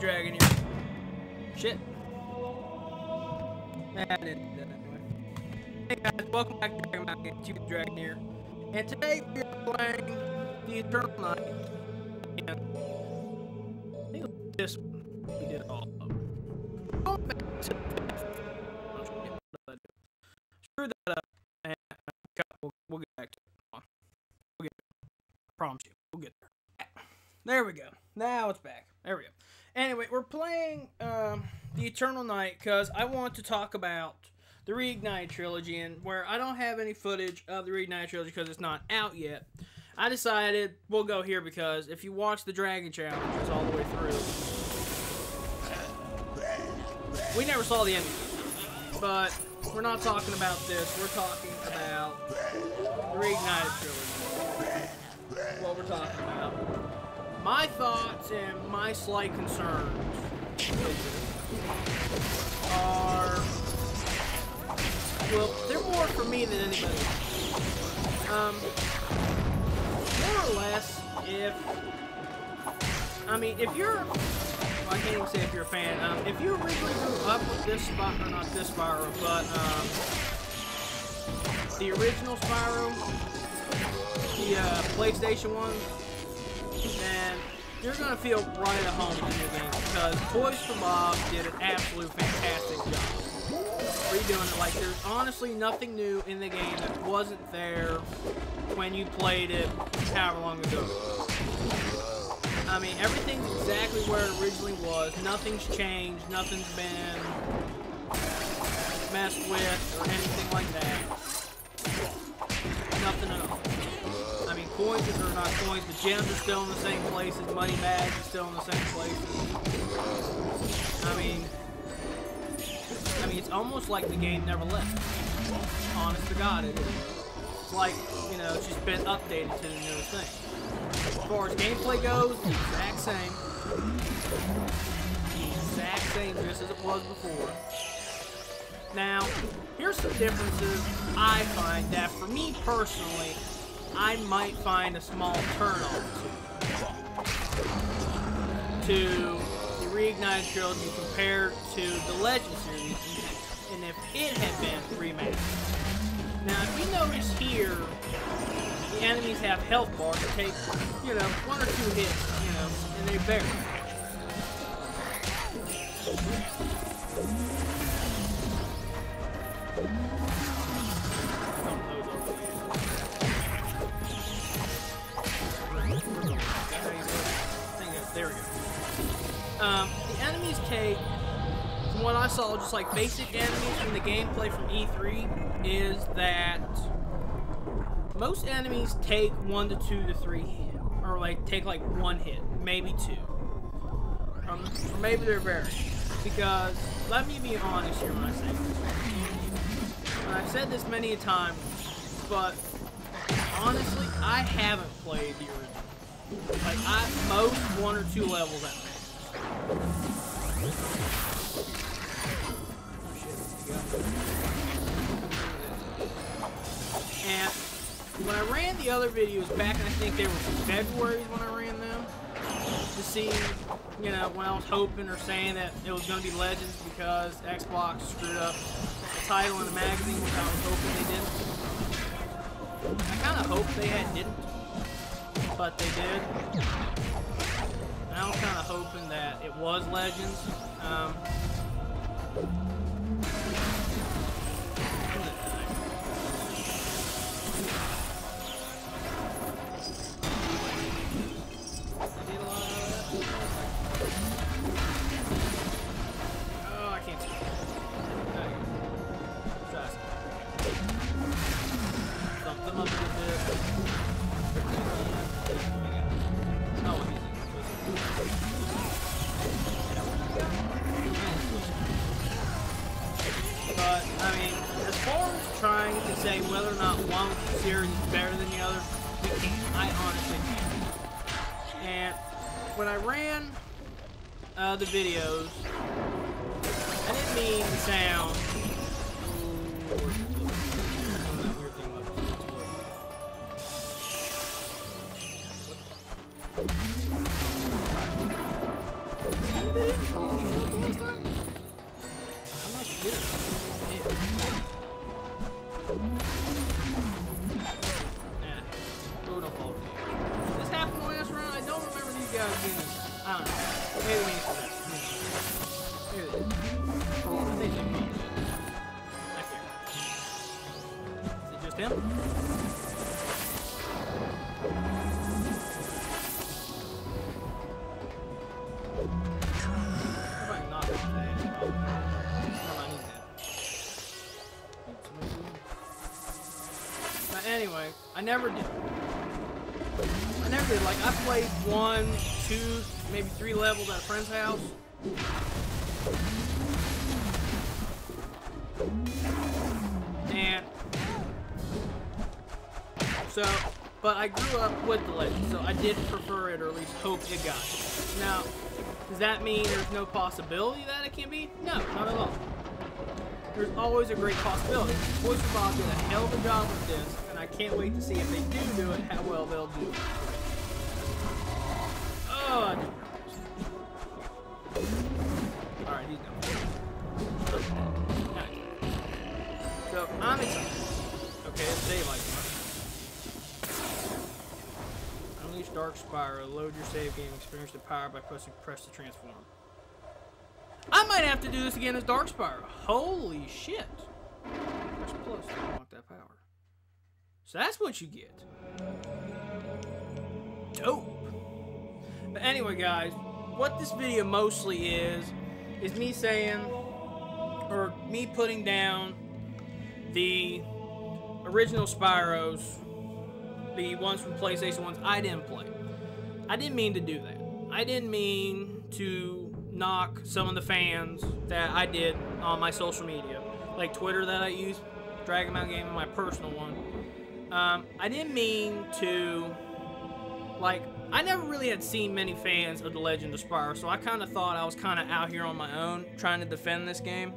here. Shit. Nah, I didn't do that anyway. Hey guys, welcome back to Dragon Mountain Gaming. Dragon here. And today we are playing the Eternal Night. And I think this one. We did all of. Going back to Screw that up. And we'll, we'll get back to it. We'll get there. I promise you. We'll get there. There we go. Now it's back. Anyway, we're playing um, the Eternal Night because I want to talk about the Reignite trilogy, and where I don't have any footage of the Reignite trilogy because it's not out yet. I decided we'll go here because if you watch the Dragon Challenge, it's all the way through. We never saw the end, but we're not talking about this. We're talking about the Reignite trilogy. What we're talking about my thoughts and my slight concerns are well, they're more for me than anybody. Um, more or less, if I mean, if you're, well, I can't even say if you're a fan. Um, if you originally grew up with this spot, or not this Spyro, but um, the original Spyro, the uh, PlayStation one, then you're gonna feel right at home in the game because Toys for Bob did an absolute fantastic job redoing it. Like there's honestly nothing new in the game that wasn't there when you played it however long ago. I mean, everything's exactly where it originally was. Nothing's changed. Nothing's been messed with or anything like that. Nothing at all. Coins are not coins, but gems are still in the same places. Money bags are still in the same places. I mean, I mean, it's almost like the game never left. Honest to God, it is. It's like, you know, it's just been updated to the newest thing. As far as gameplay goes, the exact same. The exact same, just as it was before. Now, here's some differences I find that, for me personally, I might find a small turn-off to. The Reignited trilogy compared to the Legend series, and if it had been remastered. Now, if you notice here, the enemies have health bars that take, you know, one or two hits, you know, and they bury. There Um, the enemies take, from what I saw, just like basic enemies from the gameplay from E3, is that most enemies take one to two to three, or like take like one hit, maybe two. Um, or maybe they're very. Because, let me be honest here when I say this. I've said this many a time, but honestly, I haven't played the original. Like, I, most one or two levels at And when I ran the other videos back, and I think they were February when I ran them, to see, you know, when I was hoping or saying that it was going to be Legends because Xbox screwed up the title in the magazine, which I was hoping they didn't. I kind of hoped they had didn't but they did. It was Legends. Um, series is better than the other. I honestly can't. And when I ran uh, the videos, I didn't mean to sound... did it? But anyway, I never did. I never did. Like, I played one, two, maybe three levels at a friend's house. So, but I grew up with the legend, so I did prefer it, or at least hope it got it. Now, does that mean there's no possibility that it can be? No, not at all. There's always a great possibility. Toys for Bob did a hell of a job with this, and I can't wait to see if they do do it, how well they'll do it. Oh, Alright, he's done. So, I'm excited. Okay, it's daylight time. Dark Spyro. Load your save game. Experience the power by pressing press to transform. I might have to do this again as Dark Spyro. Holy shit. Press plus to unlock that power. So that's what you get. Dope. But anyway, guys, what this video mostly is, is me saying, or me putting down the original Spyros, the ones from PlayStation ones I didn't play. I didn't mean to do that. I didn't mean to knock some of the fans that I did on my social media, like Twitter that I use, Dragon Ball Game, my personal one. Um, I didn't mean to, like, I never really had seen many fans of The Legend of Spyro, so I kind of thought I was kind of out here on my own trying to defend this game,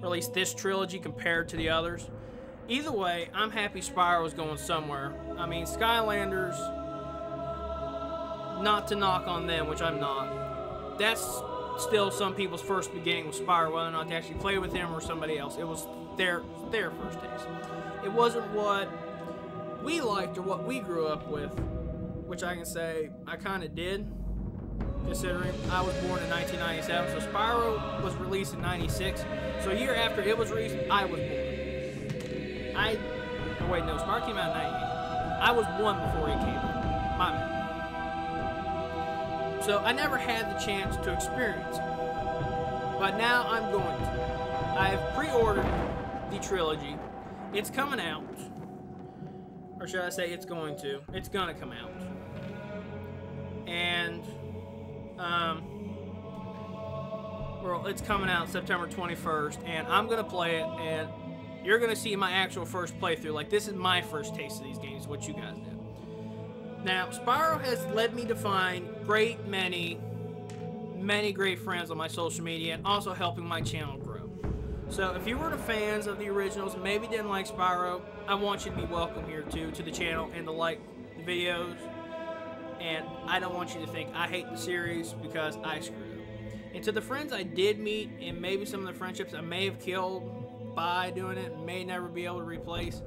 or at least this trilogy compared to the others. Either way, I'm happy Spyro's going somewhere. I mean, Skylanders, not to knock on them, which I'm not. That's still some people's first beginning with Spyro, whether or not they actually play with him or somebody else. It was their their first taste. It wasn't what we liked or what we grew up with, which I can say I kind of did, considering I was born in 1997. So Spyro was released in 96. So a year after it was released, I was born. I, oh wait, no, Spyro came out in 98. I was one before he came out. My bad. So I never had the chance to experience it. But now I'm going to. I have pre-ordered the trilogy. It's coming out. Or should I say it's going to. It's gonna come out. And um well, it's coming out September 21st, and I'm gonna play it, and you're gonna see my actual first playthrough. Like this is my first taste of these games, what you guys did. Now, Spyro has led me to find great many, many great friends on my social media, and also helping my channel grow. So, if you were the fans of the originals and maybe didn't like Spyro, I want you to be welcome here too to the channel and to like the videos. And I don't want you to think I hate the series because I screwed up. And to the friends I did meet, and maybe some of the friendships I may have killed by doing it, may never be able to replace,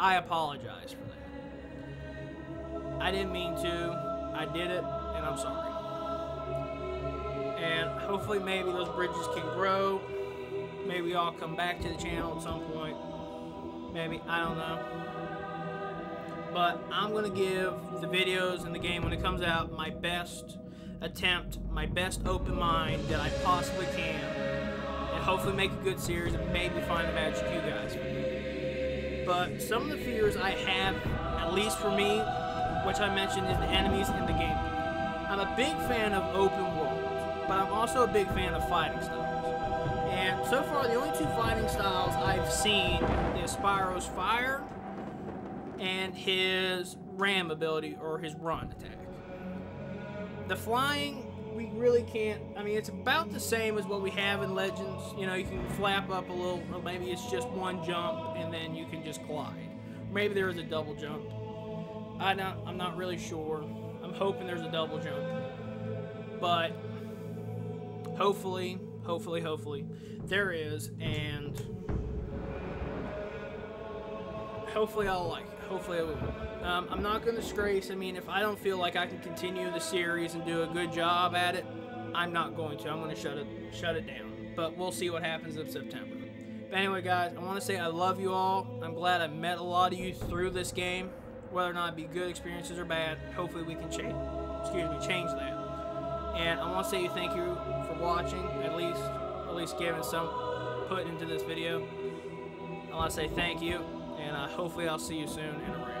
I apologize for that. I didn't mean to. I did it, and I'm sorry. And hopefully, maybe those bridges can grow. Maybe I'll come back to the channel at some point. Maybe, I don't know. But I'm going to give the videos and the game when it comes out my best attempt, my best open mind that I possibly can. Hopefully make a good series and maybe find the magic you guys. But some of the fears I have, at least for me, which I mentioned is the enemies in the game. I'm a big fan of open world, but I'm also a big fan of fighting styles. And so far, the only two fighting styles I've seen is Spyro's Fire and his Ram ability, or his Run attack. The flying, we really can't, I mean, it's about the same as what we have in Legends. You know, you can flap up a little, or maybe it's just one jump, and then you can just glide. Maybe there is a double jump. I not, I'm not really sure. I'm hoping there's a double jump. But hopefully, hopefully, hopefully, there is, and hopefully I'll like it. Hopefully I will. Um, I'm not going to disgrace. I mean, if I don't feel like I can continue the series and do a good job at it, I'm not going to. I'm going to shut it shut it down. But we'll see what happens in September. But anyway, guys, I want to say I love you all. I'm glad I met a lot of you through this game, whether or not it be good experiences or bad. Hopefully, we can change. Excuse me, change that. And I want to say thank you for watching. At least, at least giving some put into this video. I want to say thank you, and uh, hopefully I'll see you soon in a.